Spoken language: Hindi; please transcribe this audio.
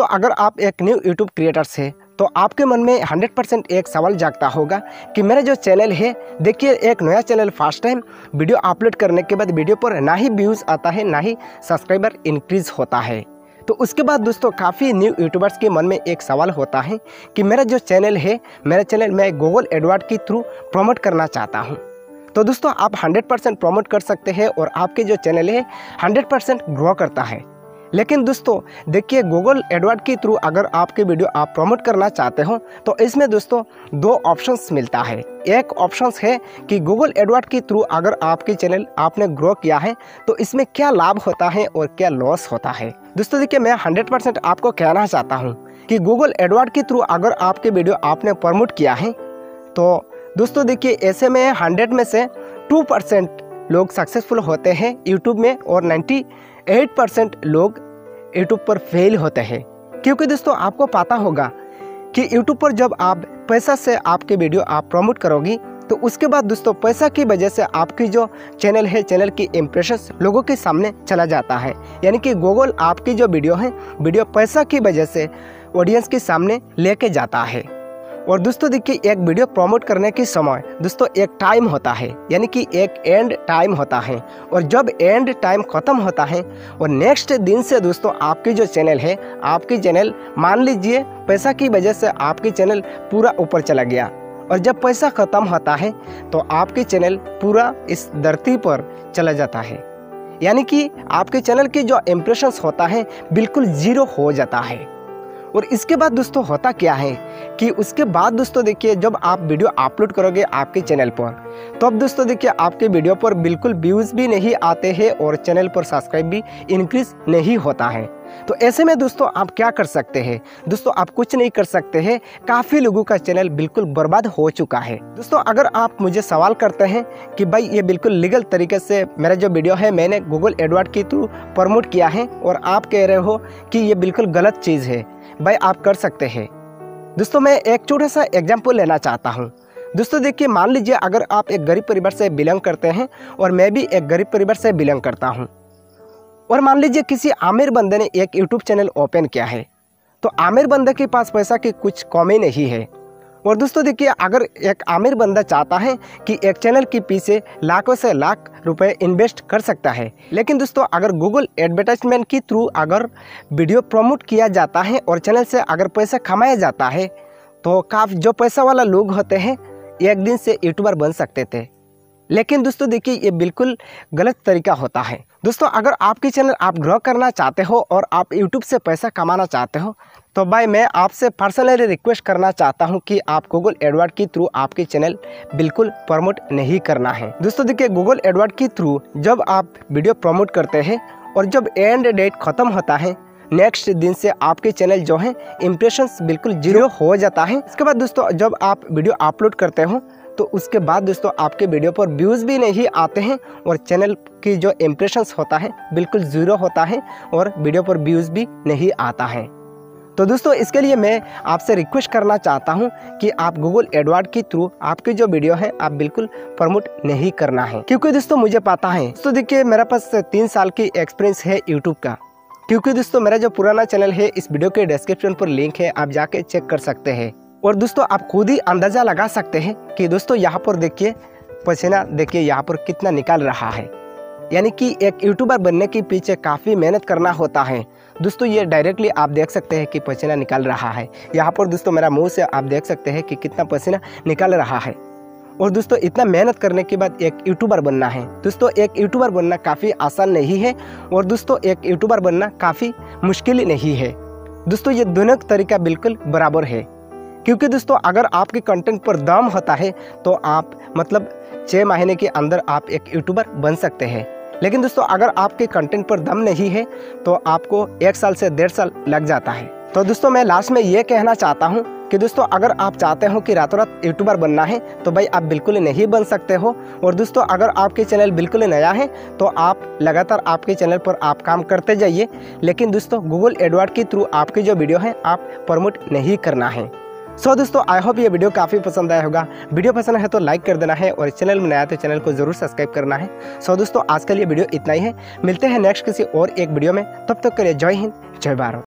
दोस्तों अगर आप एक न्यू यूट्यूब क्रिएटर्स है तो आपके मन में 100 परसेंट एक सवाल जागता होगा कि मेरा जो चैनल है, देखिए एक नया channel first time video upload करने के बाद वीडियो पर ना ही व्यूज़ आता है, ना ही सब्सक्राइबर इंक्रीज होता है। तो उसके बाद दोस्तों, काफ़ी न्यू यूट्यूबर्स के मन में एक सवाल होता है कि मेरा जो चैनल है, मेरा चैनल मैं गूगल एडवर्ड के थ्रू प्रमोट करना चाहता हूँ। तो दोस्तों, आप 100 परसेंट प्रमोट कर सकते हैं और आपके जो चैनल है 100 परसेंट ग्रो करता है। लेकिन दोस्तों, देखिए गूगल एडवर्ड के थ्रू अगर आपके वीडियो आप प्रमोट करना चाहते हो तो इसमें दोस्तों दो ऑप्शंस मिलता है। एक ऑप्शंस है कि गूगल एडवर्ड के थ्रू अगर आपके चैनल आपने ग्रो किया है तो इसमें क्या लाभ होता है और क्या लॉस होता है। दोस्तों, देखिए, मैं हंड्रेड परसेंट आपको कहना चाहता हूँ कि गूगल एडवर्ड के थ्रू अगर आपके वीडियो आपने प्रमोट किया है तो दोस्तों, देखिए, ऐसे में हंड्रेड में से टू परसेंट लोग सक्सेसफुल होते हैं यूट्यूब में और नाइन्टी एट परसेंट लोग यूट्यूब पर फेल होते हैं। क्योंकि दोस्तों, आपको पता होगा कि यूट्यूब पर जब आप पैसा से आपके वीडियो आप प्रमोट करोगी तो उसके बाद दोस्तों, पैसा की वजह से आपकी जो चैनल है चैनल की इम्प्रेशन लोगों के सामने चला जाता है। यानी कि गूगल आपकी जो वीडियो है वीडियो पैसा की वजह से ऑडियंस के सामने लेके जाता है। और दोस्तों देखिए, एक वीडियो प्रमोट करने के समय, दोस्तों एक टाइम होता है, यानी कि एक एंड टाइम होता है। और जब एंड टाइम ख़त्म होता है, और नेक्स्ट दिन से दोस्तों आपकी जो चैनल है, आपकी चैनल मान लीजिए पैसा की वजह से आपकी चैनल पूरा ऊपर चला गया। और जब पैसा ख़त्म होता है तो आपकी चैनल पूरा इस धरती पर चला जाता है। यानी कि आपके चैनल के जो इम्प्रेशंस होता है, बिल्कुल ज़ीरो हो जाता है। और इसके बाद दोस्तों होता क्या है कि उसके बाद दोस्तों देखिए, जब आप वीडियो अपलोड करोगे आपके चैनल पर तो अब दोस्तों देखिए, आपके वीडियो पर बिल्कुल व्यूज़ भी नहीं आते हैं और चैनल पर सब्सक्राइब भी इंक्रीज नहीं होता है। तो ऐसे में दोस्तों आप क्या कर सकते हैं? दोस्तों आप कुछ नहीं कर सकते हैं, काफ़ी लोगों का चैनल बिल्कुल बर्बाद हो चुका है। दोस्तों अगर आप मुझे सवाल करते हैं कि भाई ये बिल्कुल लीगल तरीके से मेरा जो वीडियो है, मैंने गूगल एडवर्ड के थ्रू प्रमोट किया है और आप कह रहे हो कि ये बिल्कुल गलत चीज़ है भाई, आप कर सकते हैं। दोस्तों, मैं एक छोटा सा एग्ज़ाम्पल लेना चाहता हूँ। दोस्तों, देखिए, मान लीजिए, अगर आप एक गरीब परिवार से बिलोंग करते हैं और मैं भी एक गरीब परिवार से बिलोंग करता हूँ। और मान लीजिए, किसी आमिर बंदे ने एक यूट्यूब चैनल ओपन किया है। तो आमिर बंदे के पास पैसा की कुछ कमी नहीं है। और दोस्तों देखिए, अगर एक आमिर बंदा चाहता है कि एक चैनल के पीछे लाखों से लाख रुपए इन्वेस्ट कर सकता है, लेकिन दोस्तों अगर गूगल एडवर्टाइजमेंट के थ्रू अगर वीडियो प्रमोट किया जाता है और चैनल से अगर पैसा कमाया जाता है तो काफ़ी, जो पैसा वाला लोग होते हैं, एक दिन से यूट्यूबर बन सकते थे। लेकिन दोस्तों देखिए, ये बिल्कुल गलत तरीका होता है। दोस्तों अगर आपकी चैनल आप ग्रो करना चाहते हो और आप यूट्यूब से पैसा कमाना चाहते हो तो भाई, मैं आपसे पर्सनली रिक्वेस्ट करना चाहता हूँ कि आप गूगल एडवर्ड के थ्रू आपके चैनल बिल्कुल प्रमोट नहीं करना है। दोस्तों, देखिए गूगल एडवर्ड के थ्रू जब आप वीडियो प्रमोट करते हैं और जब एंड डेट ख़त्म होता है नेक्स्ट दिन से आपके चैनल जो है इम्प्रेशन बिल्कुल ज़ीरो हो जाता है। इसके बाद दोस्तों, जब आप वीडियो अपलोड करते हो तो उसके बाद दोस्तों, आपके वीडियो पर व्यूज़ भी नहीं आते हैं और चैनल की जो इम्प्रेशंस होता है, बिल्कुल ज़ीरो होता है और वीडियो पर व्यूज़ भी नहीं आता है। तो दोस्तों, इसके लिए मैं आपसे रिक्वेस्ट करना चाहता हूँ कि आप गूगल एडवर्ड के थ्रू आपकी जो वीडियो है, आप बिल्कुल प्रमोट नहीं करना है। क्योंकि दोस्तों, मुझे पता है तो देखिए, मेरे पास तीन साल की एक्सपीरियंस है यूट्यूब का। क्योंकि दोस्तों, मेरा जो पुराना चैनल है, इस वीडियो के डिस्क्रिप्शन पर लिंक है, आप जाके चेक कर सकते हैं। और दोस्तों, आप खुद ही अंदाज़ा लगा सकते हैं कि दोस्तों, यहाँ पर देखिए, पसीना देखिए, यहाँ पर कितना निकाल रहा है। यानी कि एक यूट्यूबर बनने के पीछे काफ़ी मेहनत करना होता है। दोस्तों, ये डायरेक्टली आप देख सकते हैं कि पसीना निकल रहा है। यहाँ पर दोस्तों, मेरा मुँह से आप देख सकते हैं कि कितना पसीना निकल रहा है। और दोस्तों, इतना मेहनत करने के बाद एक यूट्यूबर बनना है। दोस्तों, एक यूट्यूबर बनना काफ़ी आसान नहीं है और दोस्तों, एक यूट्यूबर बनना काफ़ी मुश्किल नहीं है। दोस्तों, ये दोनों तरीका बिल्कुल बराबर है। क्योंकि दोस्तों, अगर आपके कंटेंट पर दम होता है तो आप मतलब छः महीने के अंदर आप एक यूट्यूबर बन सकते हैं। लेकिन दोस्तों, अगर आपके कंटेंट पर दम नहीं है तो आपको एक साल से डेढ़ साल लग जाता है। तो दोस्तों, मैं लास्ट में ये कहना चाहता हूँ कि दोस्तों, अगर आप चाहते हो कि रातों रात यूट्यूबर बनना है तो भाई आप बिल्कुल नहीं बन सकते हो। और दोस्तों, अगर आपके चैनल बिल्कुल नया है तो आप लगातार आपके चैनल पर आप काम करते जाइए। लेकिन दोस्तों गूगल एडवर्ड के थ्रू आपकी जो वीडियो है, आप प्रमोट नहीं करना है। सो so, दोस्तों आई होप ये वीडियो काफ़ी पसंद आया होगा। वीडियो पसंद है तो लाइक कर देना है और चैनल में नया तो चैनल को ज़रूर सब्सक्राइब करना है। सो so, दोस्तों आज के लिए वीडियो इतना ही है। मिलते हैं नेक्स्ट किसी और एक वीडियो में। तब तक के लिए जय हिंद जय भारत।